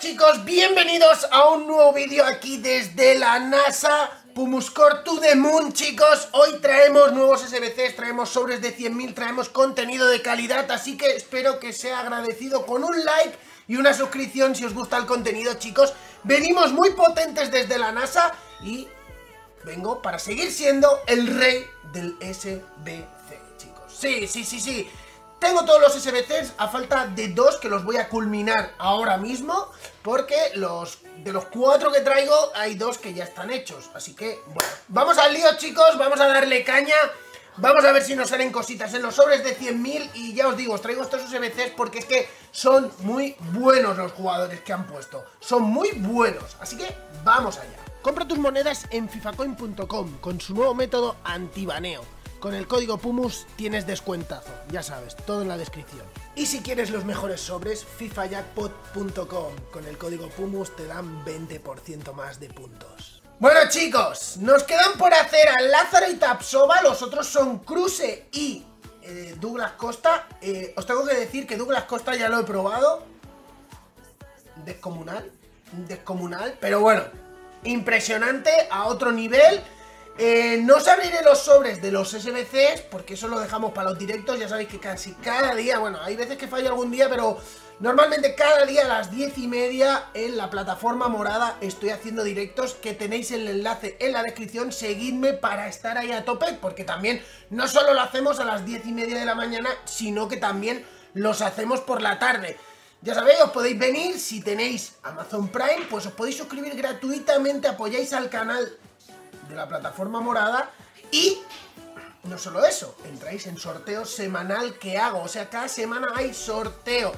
chicos, bienvenidos a un nuevo vídeo aquí desde la NASA Pumuscore to the Moon chicos. Hoy traemos nuevos SBCs, traemos sobres de 100.000, traemos contenido de calidad Así que espero que sea agradecido con un like y una suscripción si os gusta el contenido chicos. Venimos muy potentes desde la NASA y vengo para seguir siendo el rey del SBC chicos. Sí, sí, sí, sí tengo todos los SBCs a falta de dos que los voy a culminar ahora mismo porque los de los cuatro que traigo hay dos que ya están hechos. Así que, bueno, vamos al lío chicos, vamos a darle caña. Vamos a ver si nos salen cositas en los sobres de 100.000 y ya os digo, os traigo estos SBCs porque es que son muy buenos los jugadores que han puesto. Son muy buenos, así que vamos allá. Compra tus monedas en fifacoin.com con su nuevo método antibaneo con el código PUMUS tienes descuentazo, ya sabes, todo en la descripción. Y si quieres los mejores sobres, fifajackpot.com, con el código PUMUS te dan 20% más de puntos. Bueno chicos, nos quedan por hacer a Lázaro y Tapsova, los otros son Cruce y eh, Douglas Costa. Eh, os tengo que decir que Douglas Costa ya lo he probado. Descomunal, descomunal, pero bueno, impresionante, a otro nivel. Eh, no os abriré los sobres de los SBCs, porque eso lo dejamos para los directos, ya sabéis que casi cada día, bueno, hay veces que fallo algún día, pero normalmente cada día a las 10 y media en la plataforma morada estoy haciendo directos, que tenéis el enlace en la descripción, seguidme para estar ahí a tope, porque también no solo lo hacemos a las 10 y media de la mañana, sino que también los hacemos por la tarde. Ya sabéis, os podéis venir, si tenéis Amazon Prime, pues os podéis suscribir gratuitamente, apoyáis al canal la plataforma morada y no solo eso, entráis en sorteo semanal que hago, o sea, cada semana hay sorteo,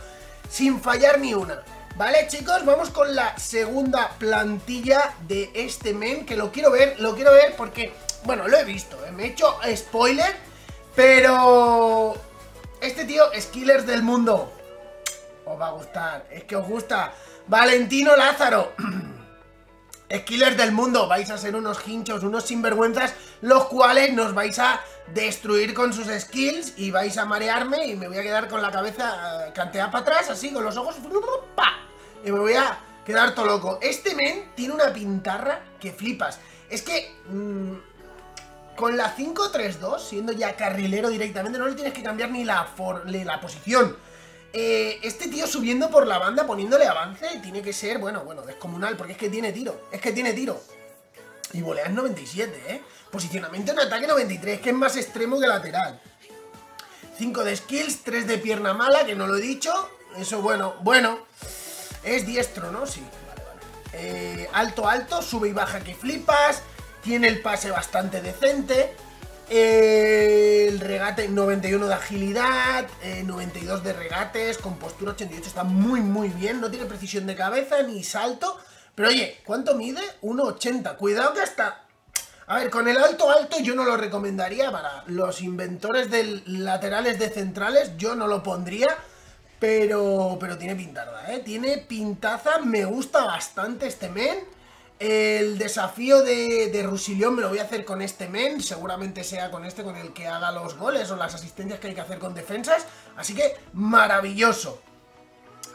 sin fallar ni una. Vale, chicos, vamos con la segunda plantilla de este men, que lo quiero ver, lo quiero ver porque, bueno, lo he visto, ¿eh? me he hecho spoiler, pero este tío es killers del mundo. Os va a gustar, es que os gusta. Valentino Lázaro. Skillers del mundo, vais a ser unos hinchos, unos sinvergüenzas, los cuales nos vais a destruir con sus skills y vais a marearme y me voy a quedar con la cabeza eh, canteada para atrás, así, con los ojos, ¡pa! y me voy a quedar todo loco. Este men tiene una pintarra que flipas. Es que... Mmm, con la 5-3-2, siendo ya carrilero directamente, no le tienes que cambiar ni la, la posición. Eh, este tío subiendo por la banda, poniéndole avance, tiene que ser, bueno, bueno, descomunal, porque es que tiene tiro, es que tiene tiro. Y volea en 97, ¿eh? Posicionamiento en ataque 93, que es más extremo que lateral. 5 de skills, 3 de pierna mala, que no lo he dicho. Eso, bueno, bueno. Es diestro, ¿no? Sí, vale, vale. Eh, alto, alto, sube y baja que flipas. Tiene el pase bastante decente el regate 91 de agilidad, 92 eh, de regates, con postura 88 está muy muy bien, no tiene precisión de cabeza ni salto, pero oye, ¿cuánto mide? 1,80, cuidado que hasta... A ver, con el alto alto yo no lo recomendaría para los inventores de laterales de centrales, yo no lo pondría, pero, pero tiene pintada, ¿eh? Tiene pintaza, me gusta bastante este men. El desafío de, de me lo voy a hacer con este men, seguramente sea con este con el que haga los goles o las asistencias que hay que hacer con defensas, así que maravilloso.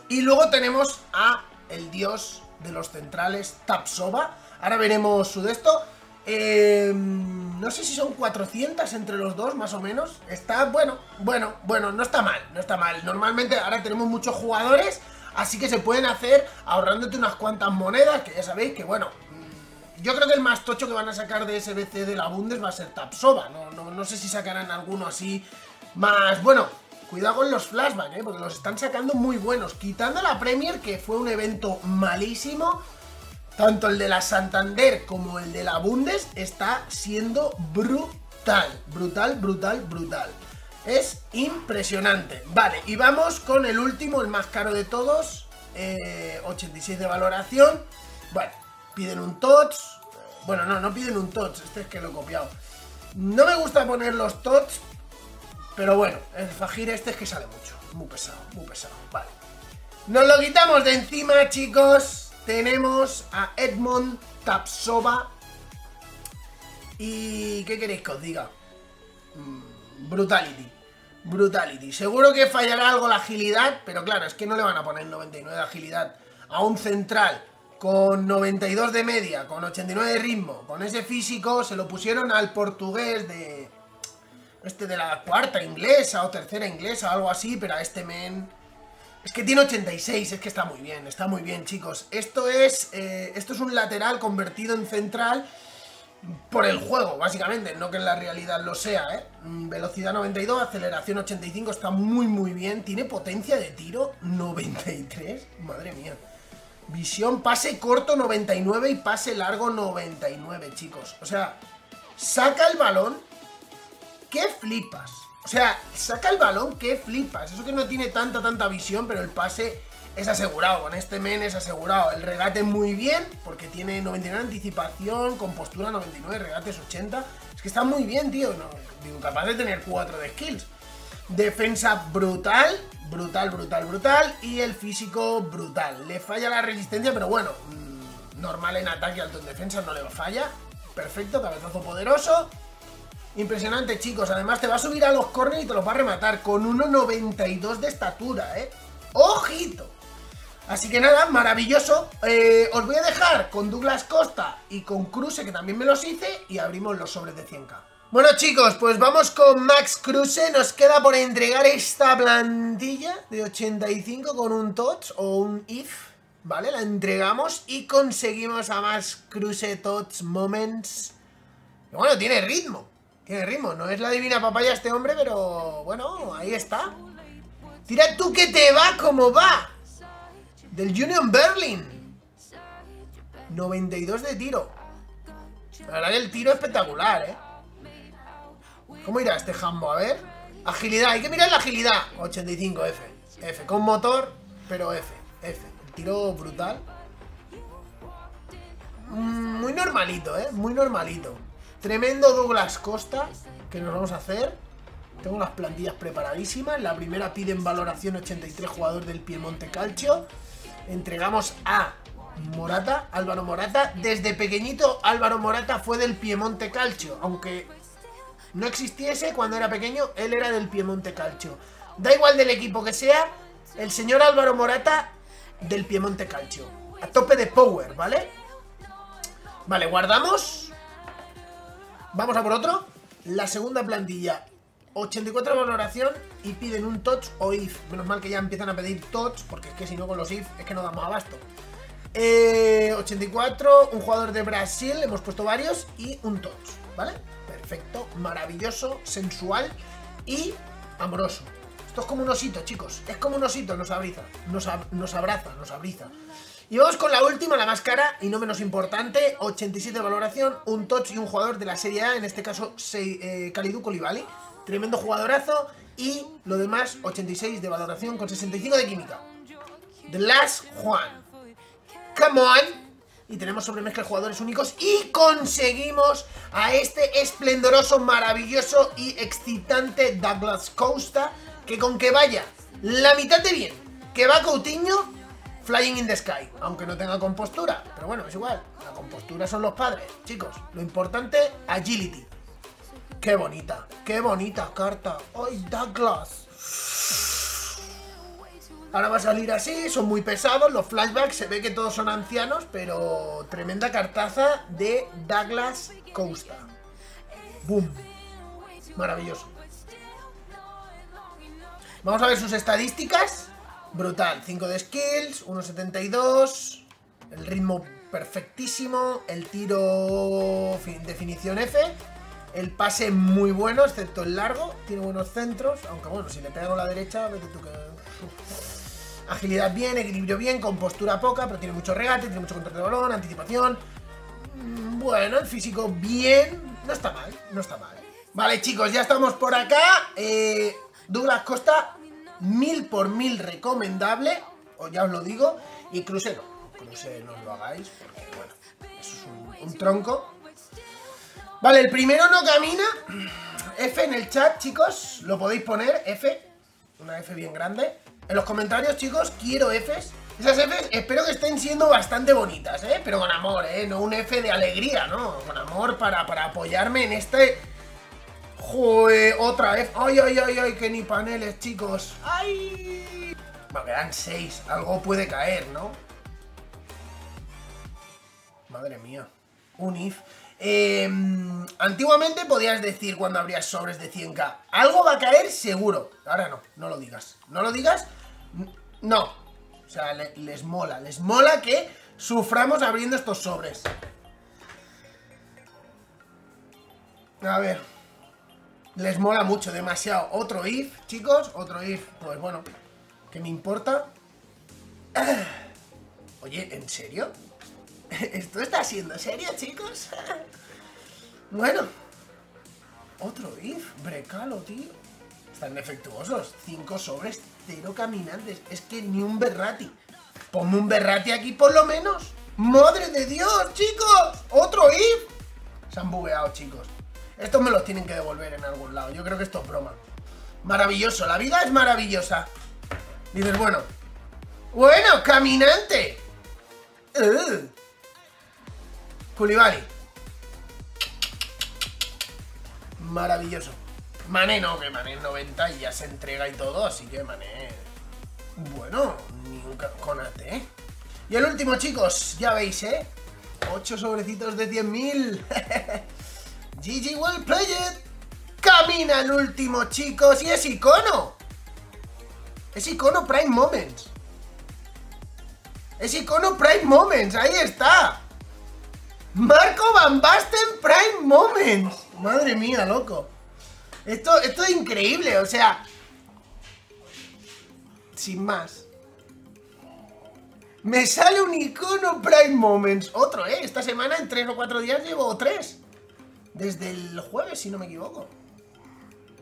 Y luego tenemos a el dios de los centrales, Tapsova, ahora veremos su de esto. Em, no sé si son 400 entre los dos, más o menos. Está, bueno, bueno, bueno, no está mal, no está mal. Normalmente ahora tenemos muchos jugadores Así que se pueden hacer ahorrándote unas cuantas monedas, que ya sabéis que, bueno, yo creo que el más tocho que van a sacar de SBC de la Bundes va a ser Tapsova. No, no, sé si sacarán alguno así más... Bueno, cuidado con los flashbacks, ¿eh? porque los están sacando muy buenos. Quitando la Premier, que fue un evento malísimo, tanto el de la Santander como el de la Bundes está siendo brutal. Brutal, brutal, brutal. Es impresionante. Vale, y vamos con el último, el más caro de todos. 86 eh, de valoración. Bueno, piden un TOTS. Bueno, no, no piden un TOTS. Este es que lo he copiado. No me gusta poner los TOTS. Pero bueno, el Fajir este es que sale mucho. Muy pesado, muy pesado. Vale. Nos lo quitamos de encima, chicos. Tenemos a Edmond Tapsova. ¿Y qué queréis que os diga? Mm, brutality. Brutality. Seguro que fallará algo la agilidad, pero claro, es que no le van a poner 99 de agilidad a un central con 92 de media, con 89 de ritmo, con ese físico, se lo pusieron al portugués de... Este de la cuarta inglesa o tercera inglesa, algo así, pero a este men... Es que tiene 86, es que está muy bien, está muy bien, chicos. Esto es, eh, esto es un lateral convertido en central por el juego, básicamente, no que en la realidad lo sea, ¿eh? Mm, velocidad 92, aceleración 85, está muy muy bien. Tiene potencia de tiro 93, madre mía. Visión, pase corto 99 y pase largo 99, chicos. O sea, saca el balón, que flipas. O sea, saca el balón, que flipas. Eso que no tiene tanta, tanta visión, pero el pase es asegurado, con este men es asegurado. El regate muy bien, porque tiene 99 anticipación, con postura 99, regates 80. Es que está muy bien, tío. No, digo, capaz de tener 4 de skills. Defensa brutal, brutal, brutal, brutal. Y el físico brutal. Le falla la resistencia, pero bueno, mm, normal en ataque, alto en defensa, no le falla. Perfecto, cabezazo poderoso. Impresionante, chicos. Además, te va a subir a los corners y te los va a rematar con 1,92 de estatura, ¿eh? ¡Ojito! Así que nada, maravilloso. Eh, os voy a dejar con Douglas Costa y con Cruce, que también me los hice, y abrimos los sobres de 100k. Bueno chicos, pues vamos con Max Cruce. Nos queda por entregar esta plantilla de 85 con un TOTS o un IF. ¿Vale? La entregamos y conseguimos a Max Cruce TOTS Moments. Y bueno, tiene ritmo. Tiene ritmo. No es la divina papaya este hombre, pero bueno, ahí está. Tira tú que te va como va. Del Union Berlin. 92 de tiro. La verdad que el tiro espectacular, ¿eh? ¿Cómo irá este jambo? A ver. Agilidad, hay que mirar la agilidad. 85, F. F, con motor, pero F. F. El tiro brutal. Mm, muy normalito, ¿eh? Muy normalito. Tremendo Douglas Costa que nos vamos a hacer. Tengo las plantillas preparadísimas. La primera pide en valoración 83 jugadores del Piemonte Calcio entregamos a Morata, Álvaro Morata. Desde pequeñito Álvaro Morata fue del Piemonte Calcio, aunque no existiese cuando era pequeño, él era del Piemonte Calcio. Da igual del equipo que sea, el señor Álvaro Morata del Piemonte Calcio. A tope de power, ¿vale? Vale, guardamos. Vamos a por otro. La segunda plantilla 84 de valoración y piden un touch o if. Menos mal que ya empiezan a pedir touch, porque es que si no con los if es que no damos abasto. 84, eh, un jugador de Brasil, hemos puesto varios, y un touch, ¿vale? Perfecto, maravilloso, sensual y amoroso. Esto es como un osito, chicos. Es como un osito, nos abriza, nos, nos abraza, nos abriza. Y vamos con la última, la más cara y no menos importante, 87 de valoración, un touch y un jugador de la Serie A, en este caso eh, Kalidou Koulibaly. Tremendo jugadorazo. Y lo demás, 86 de valoración con 65 de química. The Last Juan. Come on. Y tenemos sobremezcla jugadores únicos. Y conseguimos a este esplendoroso, maravilloso y excitante Douglas Costa. Que con que vaya la mitad de bien que va Coutinho, Flying in the Sky. Aunque no tenga compostura. Pero bueno, es igual. La compostura son los padres, chicos. Lo importante, agility. Qué bonita, qué bonita carta. ¡Ay, Douglas! Ahora va a salir así, son muy pesados, los flashbacks, se ve que todos son ancianos, pero tremenda cartaza de Douglas Costa. ¡Boom! Maravilloso. Vamos a ver sus estadísticas. Brutal, 5 de skills, 1.72, el ritmo perfectísimo, el tiro definición F, el pase muy bueno, excepto el largo. Tiene buenos centros. Aunque bueno, si le pego a la derecha, vete tú que. Agilidad bien, equilibrio bien, compostura poca, pero tiene mucho regate, tiene mucho control de balón, anticipación. Mm, bueno, el físico bien. No está mal, no está mal. Vale, chicos, ya estamos por acá. Eh, Douglas Costa, mil por mil recomendable. O ya os lo digo. Y crucero. Cruce no lo hagáis, porque bueno, eso es un tronco. Vale, el primero no camina. F en el chat, chicos. Lo podéis poner, F. Una F bien grande. En los comentarios, chicos, quiero Fs. Esas Fs espero que estén siendo bastante bonitas, ¿eh? Pero con amor, ¿eh? No un F de alegría, ¿no? Con amor para, para apoyarme en este... Joder, otra F. Ay, ay, ay, ay, que ni paneles, chicos. Ay. Me quedan seis. Algo puede caer, ¿no? Madre mía. Un if. Em, antiguamente podías decir cuando abrías sobres de 100k, algo va a caer seguro. Ahora no, no lo digas. No lo digas. No. O sea, les mola, les mola que suframos abriendo estos sobres. A ver. Les mola mucho, demasiado. Otro if, chicos, otro if. Pues bueno, ¿qué me importa? Oye, ¿en serio? ¿Esto está siendo serio, chicos? bueno. Otro if, brecalo, tío. Están defectuosos. Cinco sobres, cero caminantes. Es que ni un Berrati. Ponme un Berrati aquí por lo menos. ¡Madre de Dios, chicos! ¡Otro if! Se han bugueado, chicos. Estos me los tienen que devolver en algún lado. Yo creo que esto es broma. Maravilloso. La vida es maravillosa. Dices, bueno. Bueno, caminante. Uh. Maravilloso. Mané no, que Mané 90 y ya se entrega y todo, así que Mané... Bueno, ni un con AT. Y el último, chicos, ya veis, ¿eh? 8 sobrecitos de 100.000. GG well played. Camina el último, chicos, y es icono. Es icono Prime Moments. Es icono Prime Moments, ahí está. Marco Van Basten Prime Moments. Madre mía, loco. Esto, esto es increíble, o sea... Sin más. Me sale un icono Prime Moments. Otro, ¿eh? Esta semana en 3 o 4 días llevo 3. Desde el jueves, si no me equivoco.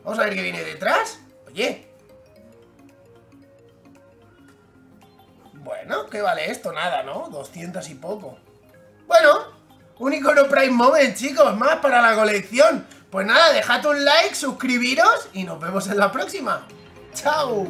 Vamos a ver qué viene detrás. Oye. Bueno, ¿qué vale esto? Nada, ¿no? 200 y poco. Un icono Prime Moment, chicos, más para la colección. Pues nada, dejad un like, suscribiros y nos vemos en la próxima. ¡Chao!